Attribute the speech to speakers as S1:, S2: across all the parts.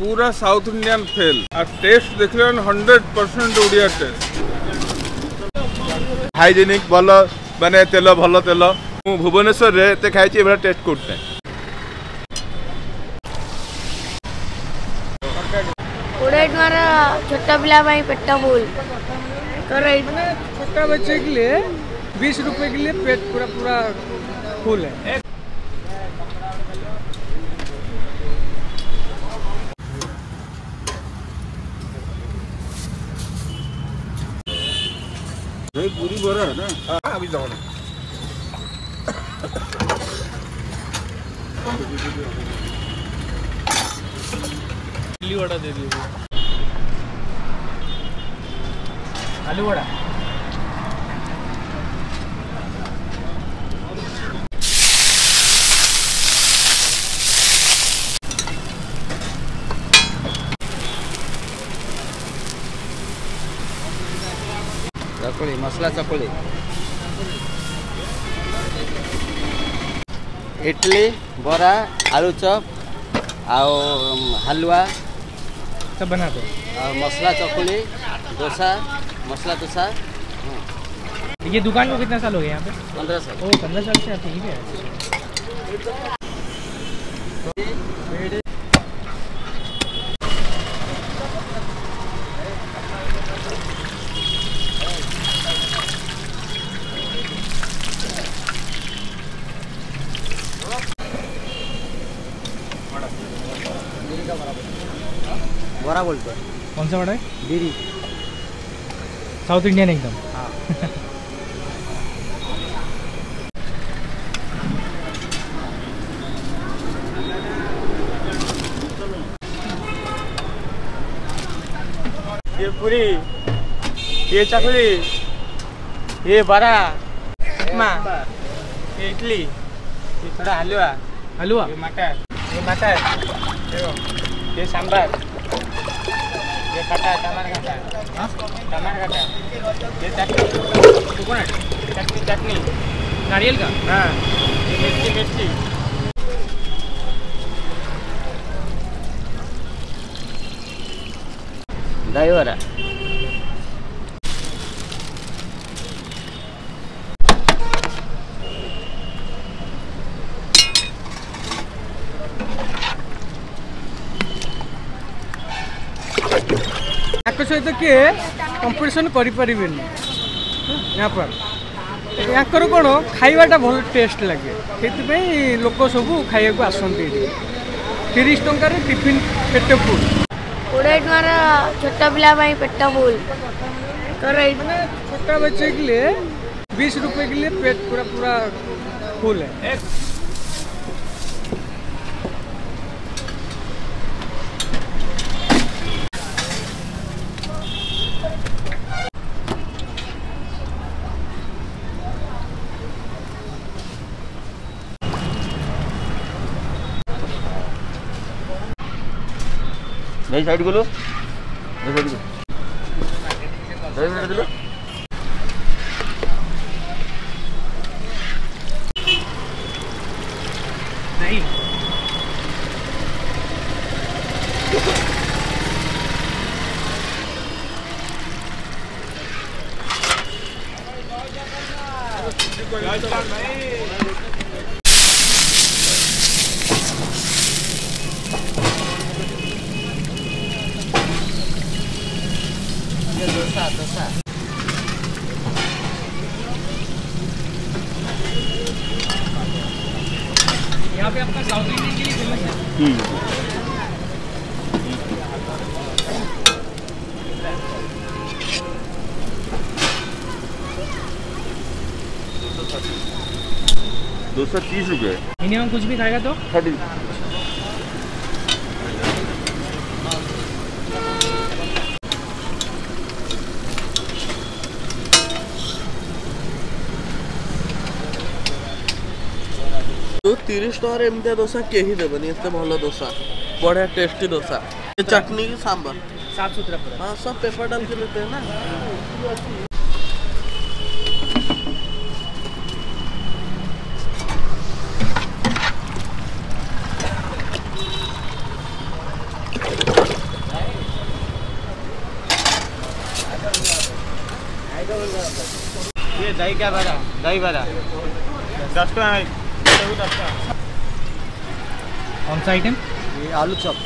S1: पूरा south Indian feel और taste देखिले
S2: hundred percent Odia taste. Hygienic भल मैंने तेल भल तेल भुवनेश्वर
S3: रे खाई टेस्ट करूँ कोड़े टकर छोट पाई पेट
S4: फुल छोटा बच्चे के लिए बीस रुपए के लिए पेट पूरा पूरा फुल है
S1: पूरी बड़ा है ना
S2: अभी जाओ ना।
S4: इडली वड़ा दे दीजिए। आलू वड़ा?
S5: चकोली मसला चकोली. इडली बरा आलू चप आओ हलवा.
S4: सब बना दो
S5: मसला चकोली डोसा मसला डोसा.
S4: ये दुकान को कितना साल हो गया यहाँ पे?
S5: पंद्रह साल.
S4: ओ पंद्रह साल से आप यहीं बड़ा
S5: बोलते हैं
S4: कौन सा बड़ा है
S5: बीरी.
S4: साउथ इंडियन एकदम.
S5: ये पूरी. ये चकली. ये बड़ा उपमा इडली. ये थोड़ा हलवा.
S4: हलवा?
S5: ये मटर. ये मटर. ये सांभर चटनी कोकोनट चटनी चटनी
S4: नारियल का
S5: हाँ ये मिर्ची मिर्ची दही बड़ा
S4: টিকে কম্পিটিশন করে পারবে না ব্যাপার ୟାଙ୍କର କ'ଣ ଖାଇବାଟା ଭଲ ଟେଷ୍ଟ ଲାଗେ ସେଥିପାଇଁ ଲୋକ ସବୁ ଖାଇବାକୁ ଆସନ୍ତି ଏଠି ତିରିଶ ଟଙ୍କାରେ ଟିଫିନ୍ ପେଟ ଫୁଲ୍
S3: କୋଡ଼ିଏ ଟଙ୍କାର ଛୋଟ ପିଲା ପାଇଁ ପେଟ ଫୁଲ୍
S4: ମାନେ ଛୋଟ ବଚ୍ଚେ କିଲେ ବିଶ
S2: ରୁପେ କିଲେ ପେଟ ପୁରା ପୁରା ଫୁଲ୍ dari saya dulu?
S4: Dari
S5: saya dulu?
S4: यहाँ पे आपका साउथ इंडियन के लिए फ़ेमस है
S2: दो सौ तीस रुपये
S4: इन्हें हम कुछ भी खाएगा तो?
S2: थर्टी।
S6: तीस टकरिया दोसा के ही देवे भल दोसा बढ़िया टेस्टी दोसा चटनी की सांबर हाँ सब पेपर डाल के लेते हैं ना
S5: ये दही क्या बारा दही बारा दस टाइम कौन सा आइटम
S4: ये आलू चॉप।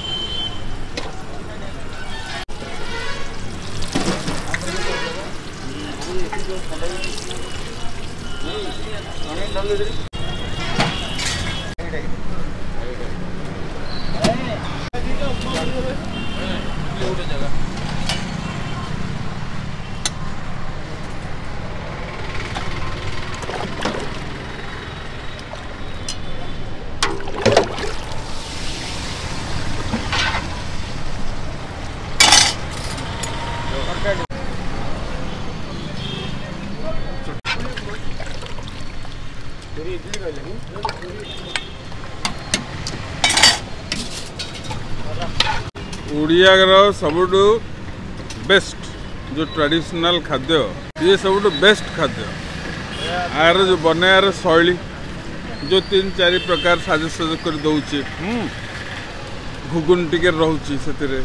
S1: ଓଡ଼ିଆର ସବୁଠୁ ବେଷ୍ଟ ଯେଉଁ ଟ୍ରାଡିସନାଲ ଖାଦ୍ୟ ଇଏ ସବୁଠୁ ବେଷ୍ଟ ଖାଦ୍ୟ। ଆର ଯେଉଁ ବନେଇବାର ଶୈଳୀ ଯେଉଁ ତିନି ଚାରି ପ୍ରକାର ସାଜସଜ କରି ଦେଉଛି। ଘୁଗୁନି ଟିକେ ରହୁଛି ସେଥିରେ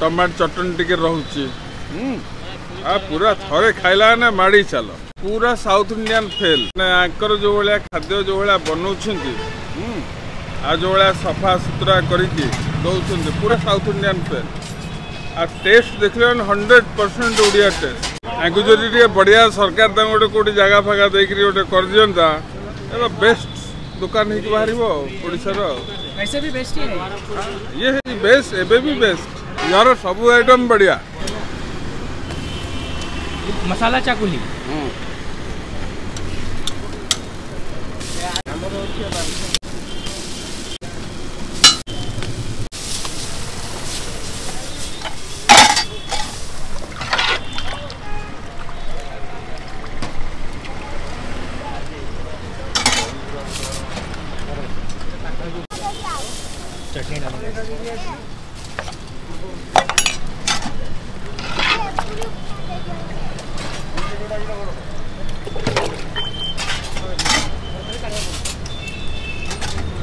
S1: ଟମାଟୋ ଚଟଣି ଟିକେ ରହୁଛି। ଆଉ ପୁରା ଥରେ ଖାଇଲା ମାନେ ମାଡ଼ି ଚାଲ। ପୁରା ସାଉଥ ଇଣ୍ଡିଆନ ଫେଲ୍ ମାନେ ଆଙ୍କର ଯେଉଁ ଭଳିଆ ଖାଦ୍ୟ ଯେଉଁ ଭଳିଆ ବନଉଛନ୍ତି आज भाया सफ़ा सुतरा करके इंडियान फेल आ टेस्ट देख हंड्रेड परसेंट ओडिया टेस्ट आगे जदि बढ़िया सरकार गोटे कौटी जगह फागा देकर गोटे कर दिता बेस्ट दुकान होकर बाहर ओडार ये बेस्ट
S4: एवं भी बेस्ट
S1: यार सब आइटम बढ़िया।
S4: मसाला चाकुली। हम्म।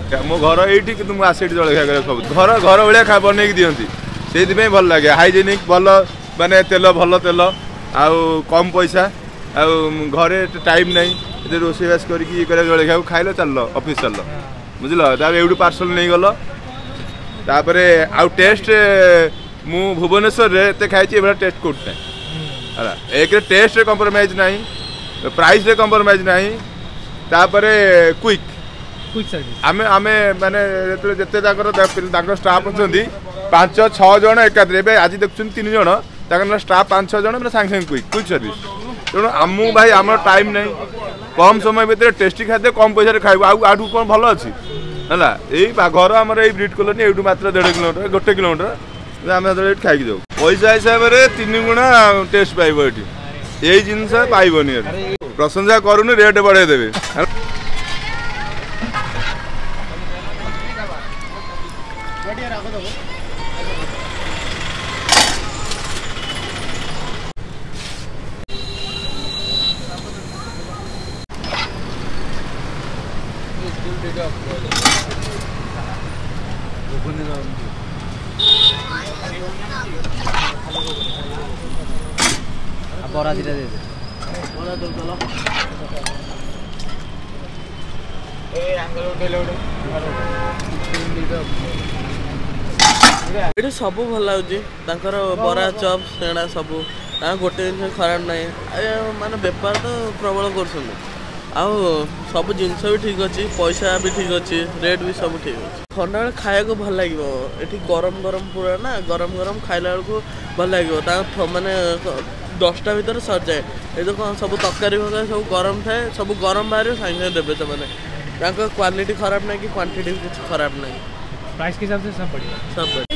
S2: ମୋ ଘର ଏଇଠି କିନ୍ତୁ ମୁଁ ଆସେ ଏଠି ଜଳଖିଆ କରେ ସବୁ। ଘର ଘର ଭଳିଆ ବନେଇକି ଦିଅନ୍ତି। ସେଇଥିପାଇଁ ଭଲ ଲାଗେ। ହାଇଜେନିକ୍ ଭଲ ମାନେ ତେଲ ଭଲ ତେଲ ଆଉ କମ୍ ପଇସା ଆଉ ଘରେ ଟାଇମ୍ ନାହିଁ ଏତେ ରୋଷେଇବାସ କରିକି ଇଏ କରିବା ଜଳଖିଆକୁ ଖାଇଲ ଚାଲିଲ ଅଫିସ୍ ଚାଲିଲ ବୁଝିଲ? ତାପରେ ଏଇଠୁ ପାର୍ସଲ ନେଇଗଲ। ତାପରେ ଆଉ ଟେଷ୍ଟ ମୁଁ ଭୁବନେଶ୍ୱରରେ ଏତେ ଖାଇଛି ଏଭଳିଆ ଟେଷ୍ଟ କେଉଁଠି ନାହିଁ। ହେଲା। ଏକରେ ଟେଷ୍ଟରେ କମ୍ପ୍ରମାଇଜ୍ ନାହିଁ ପ୍ରାଇସ୍ରେ କମ୍ପ୍ରମାଇଜ୍ ନାହିଁ ତାପରେ କ୍ୱିକ୍ ଆମେ ଆମେ ମାନେ ଯେତେବେଳେ ଯେତେ ତାଙ୍କର ତା- ତାଙ୍କର ଷ୍ଟାଫ୍ ଅଛନ୍ତି ପାଞ୍ଚ ଛଅ ଜଣ ଏକାଥରେ ଏବେ ଆଜି ଦେଖୁଛନ୍ତି ତିନି ଜଣ ତାଙ୍କର ଷ୍ଟାଫ୍ ପାଞ୍ଚ ଛଅ ଜଣ ମାନେ ସାଙ୍ଗେ ସାଙ୍ଗେ କୁଇକ୍ କୁଇକ୍ ସର୍ଭିସ୍ ତେଣୁ ଆମକୁ ଭାଇ ଆମର ଟାଇମ୍ ନାହିଁ। କମ୍ ସମୟ ଭିତରେ ଟେଷ୍ଟି ଖାଦ୍ୟ କମ୍ ପଇସାରେ ଖାଇବୁ। ଆଉ ଆଠୁ କ'ଣ ଭଲ ଅଛି? ହେଲା ଏଇ ବା- ଘର ଆମର ଏଇ ବ୍ରିଡ୍ କଲୋନି ଏଇଠୁ ମାତ୍ର ଦେଢ଼ କିଲୋମିଟର ଗୋଟେ କିଲୋମିଟର ଆମେ ଯେତେବେଳେ ଏଇଠି ଖାଇକି ଯାଉ। ପଇସା ହିସାବରେ ତିନି ଗୁଣା ଟେଷ୍ଟ ପାଇବ ଏଠି। ଏଇ ଜିନିଷ ପାଇବନି ଏଠି। ପ୍ରଶଂସା କରୁନି ରେଟ୍ ବଢ଼େଇ ଦେବେ।
S4: কলা দিটা দিয়ে দেবে
S6: ଏଠି ସବୁ ଭଲ ଲାଗୁଛି ତାଙ୍କର ବରା ଚପ୍ ସେଣା ସବୁ ତାଙ୍କ ଗୋଟେ ଜିନିଷ ଖରାପ ନାହିଁ ମାନେ ବେପାର ତ ପ୍ରବଳ କରୁଛନ୍ତି ଆଉ ସବୁ ଜିନିଷ ବି ଠିକ୍ ଅଛି ପଇସା ବି ଠିକ୍ ଅଛି ରେଟ୍ ବି ସବୁ ଠିକ୍ ଅଛି ଥଣ୍ଡାବେଳେ ଖାଇବାକୁ ଭଲ ଲାଗିବ ଏଠି ଗରମ ଗରମ ପୁରା ନା ଗରମ ଗରମ ଖାଇଲା ବେଳକୁ ଭଲ ଲାଗିବ ତାଙ୍କ ମାନେ দশটা ভিতরে সরিযাଏ ଏ ଯେଉଁ ସବୁ ତରକାରୀ ଫରକାରୀ ସବୁ ଗରମ ଥାଏ ସବୁ ଗରମ ବାହାରିବ ସାଙ୍ଗେ ସାଙ୍ଗେ ଦେବେ ସେମାନେ ତାଙ୍କ କ୍ୱାଲିଟି ଖରାପ ନାହିଁ କି କ୍ୱାଣ୍ଟିଟି କିଛି ଖରାପ ନାହିଁ
S4: प्राइस के हिसाब से सब बढ़िया
S6: सब बढ़िया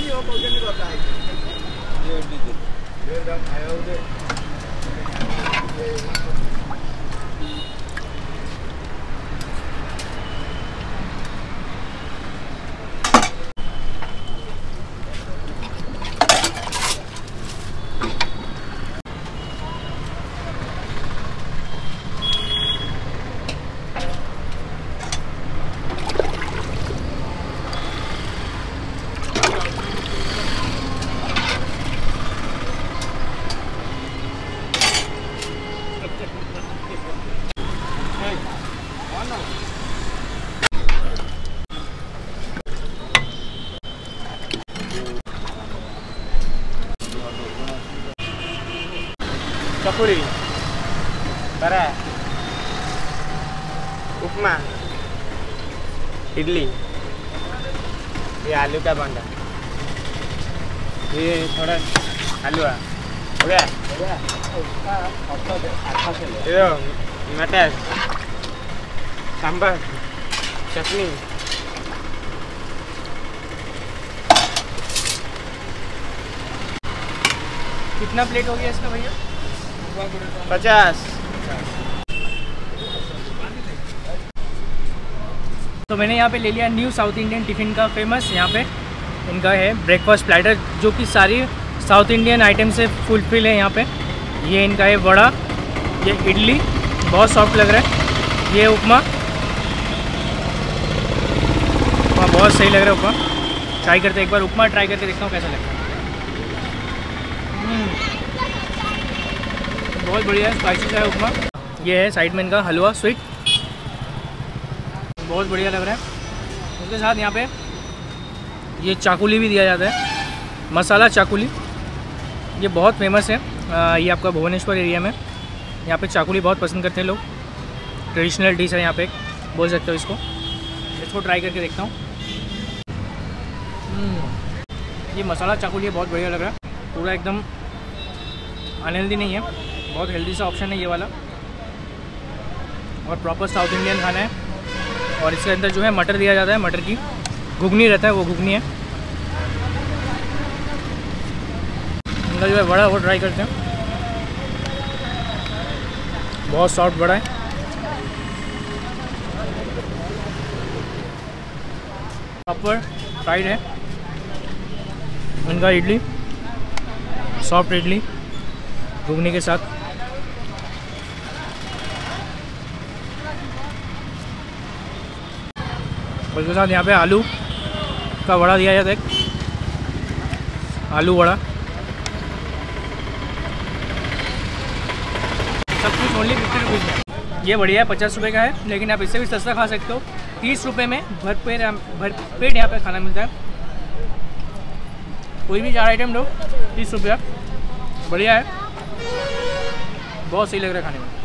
S5: चकुली बड़ा उपमा इडली ये आलू का बंडा ये थोड़ा हलवा हो गया ये मटर सांबर चटनी
S4: कितना प्लेट हो गया इसका भैया?
S5: पचास।
S4: तो मैंने यहाँ पे ले लिया न्यू साउथ इंडियन टिफ़िन का फ़ेमस यहाँ पे। इनका है ब्रेकफास्ट प्लेटर जो कि सारी साउथ इंडियन आइटम से फुलफिल है यहाँ पे। ये इनका है वड़ा ये इडली बहुत सॉफ्ट लग रहा है। ये उपमा। उपमा बहुत सही लग रहा है उपमा। ट्राई करते एक बार उपमा ट्राई करके देखता हूँ कैसा लगता है। हम्म, बहुत बढ़िया है स्पाइसी है उपमा। ये है साइड में इनका हलवा स्वीट बहुत बढ़िया लग रहा है। उसके साथ यहाँ पे ये चाकुली भी दिया जाता है। मसाला चाकुली। ये बहुत फ़ेमस है आ, ये आपका भुवनेश्वर एरिया में। यहाँ पे चाकुली बहुत पसंद करते हैं लोग। ट्रेडिशनल डिश है यहाँ पे बोल सकते हो इसको। इसको ट्राई करके देखता हूँ। हम्म, ये मसाला चाकुली बहुत बढ़िया लग रहा है। पूरा एकदम अनहेल्दी नहीं है। बहुत हेल्दी सा ऑप्शन है ये वाला। और प्रॉपर साउथ इंडियन खाना है। और इसके अंदर जो है मटर दिया जाता है, मटर की। घुगनी रहता है, वो घुगनी है। इनका जो है बड़ा वो ट्राई करते हैं। बहुत सॉफ्ट बड़ा है। प्रॉपर फ्राइड है। इनका इडली। सॉफ्ट इडली। घुगनी के साथ। उसके साथ यहाँ पे आलू का वड़ा दिया जाता है। आलू वड़ा। सब कुछ ओनली फिफ्टी रुपीज़ में ये बढ़िया है, पचास रुपये का है, लेकिन आप इससे भी सस्ता खा सकते हो। तीस रुपये में भरपेट भरपेट यहाँ पे खाना मिलता है। कोई भी चार आइटम लो, तीस रुपया। बढ़िया है। बहुत सही लग रहा है खाने में।